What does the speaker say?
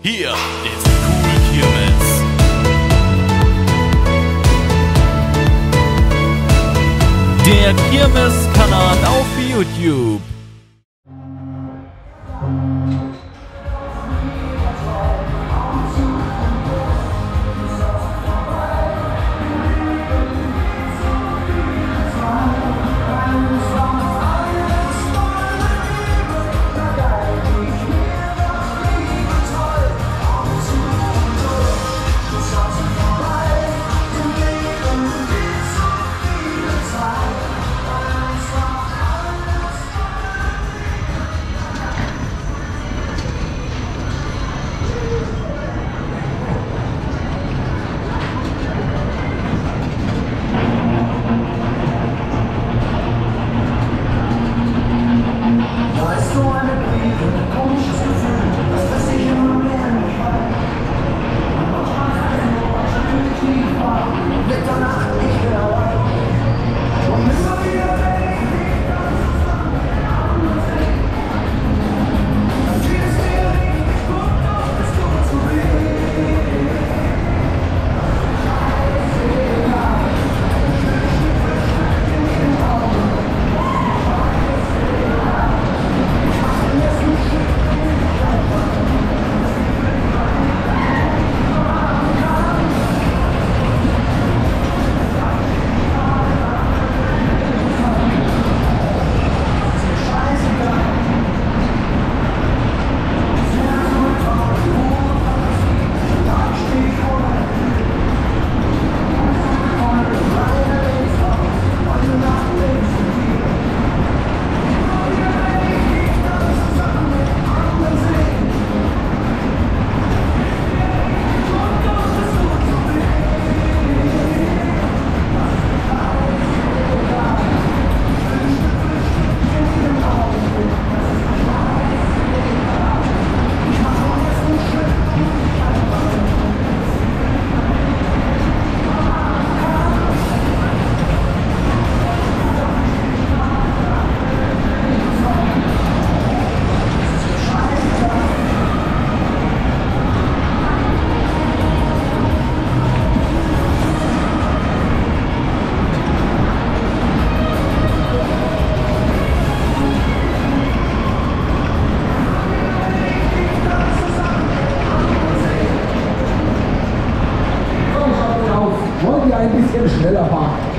Hier ist Cool Kirmes. Der Kirmes-Kanal auf YouTube. going to 不学的话。